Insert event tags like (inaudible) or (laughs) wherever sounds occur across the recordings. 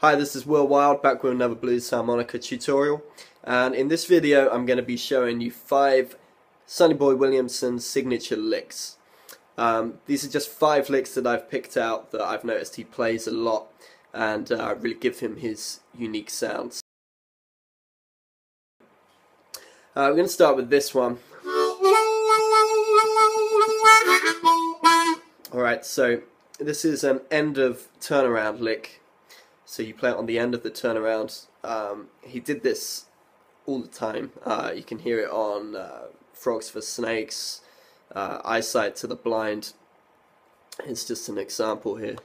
Hi, this is Will Wilde back with another blues harmonica tutorial and in this video I'm going to be showing you five Sonny Boy Williamson signature licks. Um, these are just five licks that I've picked out that I've noticed he plays a lot and uh, really give him his unique sounds. Uh, we're going to start with this one. Alright, so this is an end of turnaround lick. So you play it on the end of the turnaround. Um, he did this all the time. Uh, you can hear it on uh, Frogs for Snakes, uh, Eyesight to the Blind. It's just an example here.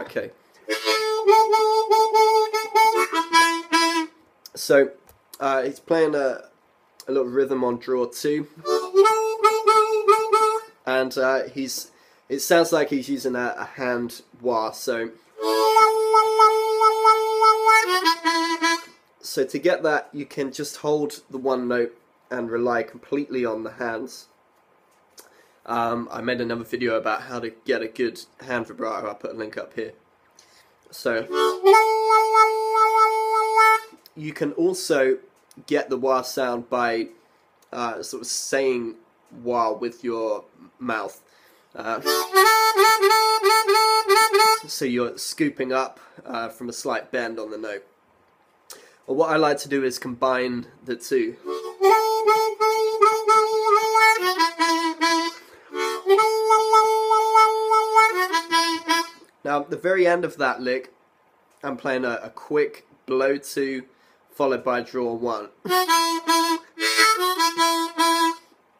Okay. So, uh, he's playing a, a little rhythm on draw two, and uh, he's. It sounds like he's using a, a hand wah. So, so to get that, you can just hold the one note and rely completely on the hands. Um, I made another video about how to get a good hand vibrato. I'll put a link up here. So you can also get the wah sound by uh, sort of saying wah with your mouth. Uh, so you're scooping up uh, from a slight bend on the note. Well, what I like to do is combine the two. Now, the very end of that lick, I'm playing a, a quick blow two followed by draw one.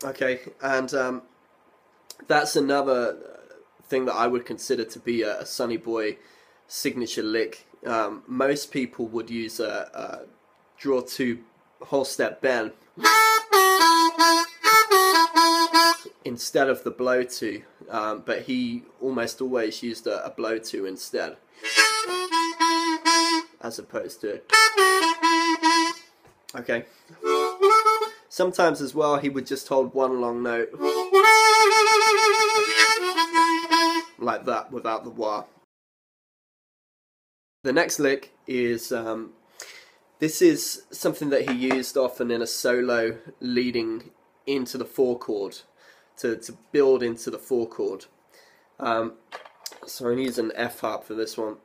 Okay, and um, that's another thing that I would consider to be a, a Sonny Boy signature lick. Um, most people would use a, a draw two whole step bend instead of the blow two, um, but he almost always used a, a blow two instead, as opposed to. (laughs) Okay. Sometimes as well, he would just hold one long note like that without the wah. The next lick is um, this is something that he used often in a solo leading into the four chord to, to build into the four chord. Um, so I'm using an F harp for this one.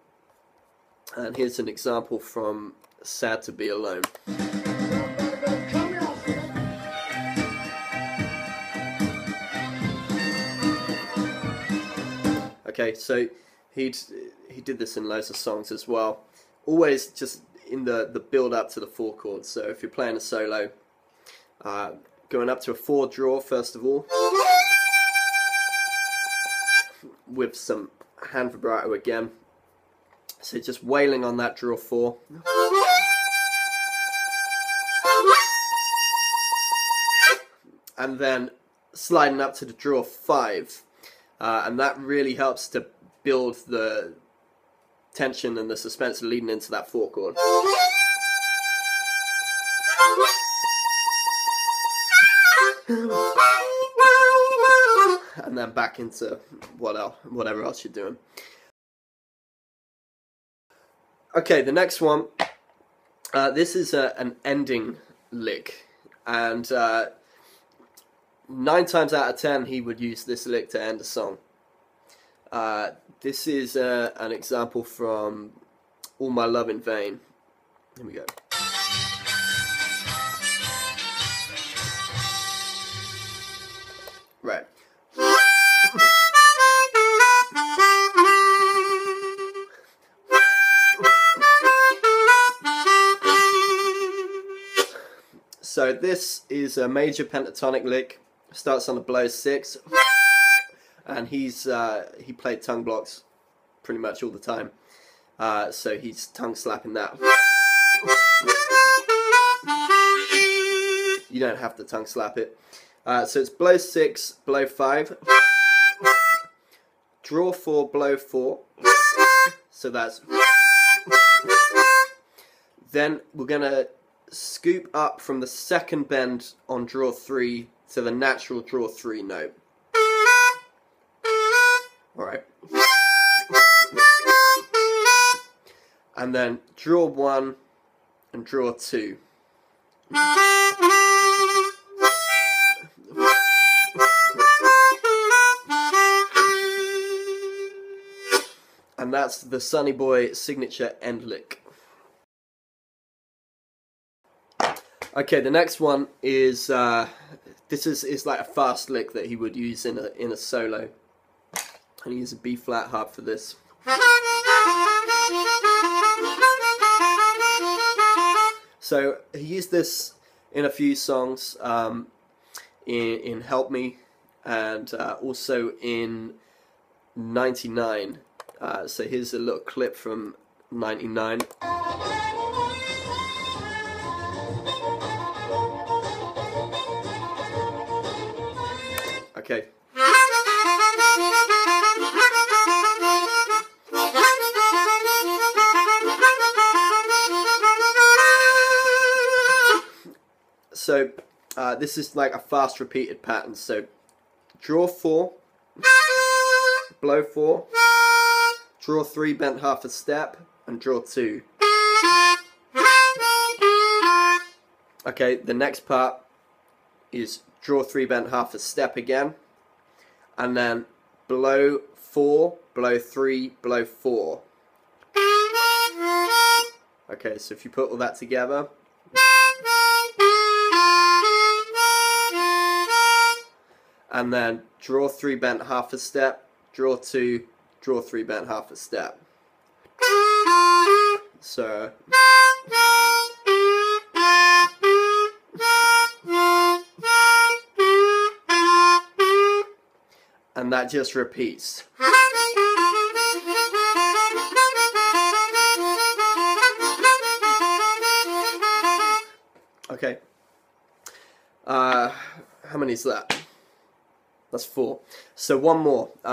And here's an example from Sad to Be Alone. Okay, so he'd he did this in loads of songs as well. Always just in the the build up to the four chords. So if you're playing a solo, uh, going up to a four draw first of all, with some hand vibrato again. So just wailing on that draw four. And then sliding up to the draw five. Uh, and that really helps to build the tension and the suspense leading into that four chord. and then back into what else, whatever else you're doing. Okay, the next one. Uh, this is a, an ending lick, and uh, nine times out of ten he would use this lick to end a song. Uh, this is uh, an example from All My Love in Vain. Here we go. Right. So this is a major pentatonic lick. Starts on the blow six, and he's uh, he played tongue blocks pretty much all the time. Uh, so he's tongue slapping that. You don't have to tongue slap it. Uh, so it's blow six, blow five, draw four, blow four. So that's. Then we're gonna scoop up from the second bend on draw three to the natural draw three note. Alright. And then draw one and draw two. And that's the Sonny Boy signature end lick. Okay, the next one is uh, this is is like a fast lick that he would use in a in a solo, and he uses a B flat harp for this. So he used this in a few songs, um, in in Help Me, and uh, also in '99. Uh, so here's a little clip from '99. Uh, this is like a fast repeated pattern. So draw four, blow four, draw three, bent half a step, and draw two. Okay, the next part is draw three, bent half a step again, and then blow four, blow three, blow four. Okay, so if you put all that together, and then draw three bent half a step, draw two, draw three bent half a step. So and that just repeats. Okay. Uh, how many is that? That's four. So one more. Uh,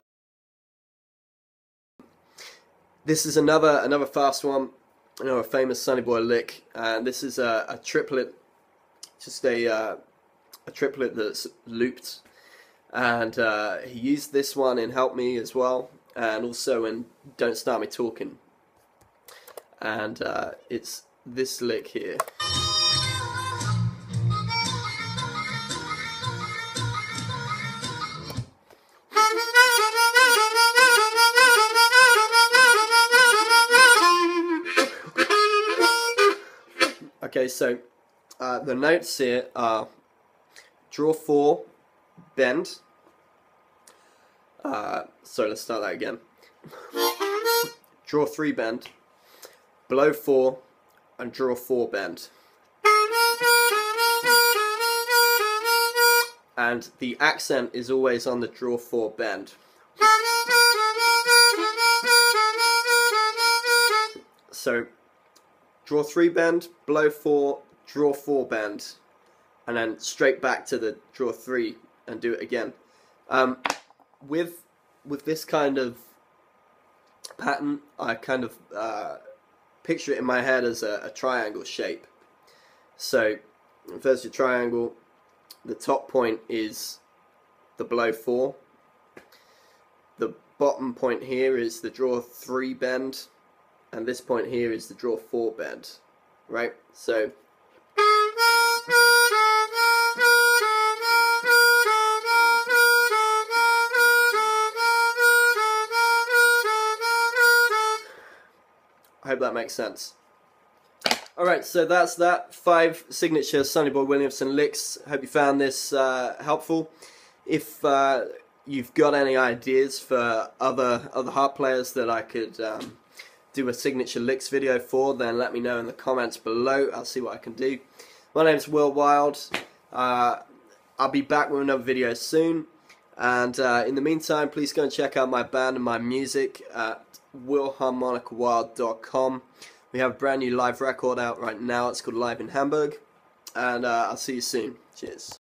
this is another another fast one. You know, a famous Sonny Boy lick, and this is a, a triplet, just a uh, a triplet that's looped, and uh, he used this one in Help Me as well, and also in Don't Start Me Talking, and uh, it's this lick here. Okay, so uh, the notes here are draw four, bend. Uh, so let's start that again. (laughs) draw three, bend. Blow four, and draw four, bend. And the accent is always on the draw four, bend. So draw three bend, blow four, draw four bend, and then straight back to the draw three and do it again. Um, with with this kind of pattern, I kind of uh, picture it in my head as a, a triangle shape. So there's your triangle, the top point is the blow four. The bottom point here is the draw three bend and this point here is the draw 4 bend, right? So I hope that makes sense. Alright, so that's that. Five signature Sonny Boy Williamson licks. Hope you found this uh, helpful. If uh, you've got any ideas for other other harp players that I could um, do a signature licks video for, then let me know in the comments below. I'll see what I can do. My name's Will Wilde. Uh, I'll be back with another video soon. And uh, in the meantime, please go and check out my band and my music at willharmonicawilde.com. We have a brand new live record out right now. It's called Live in Hamburg. And uh, I'll see you soon. Cheers.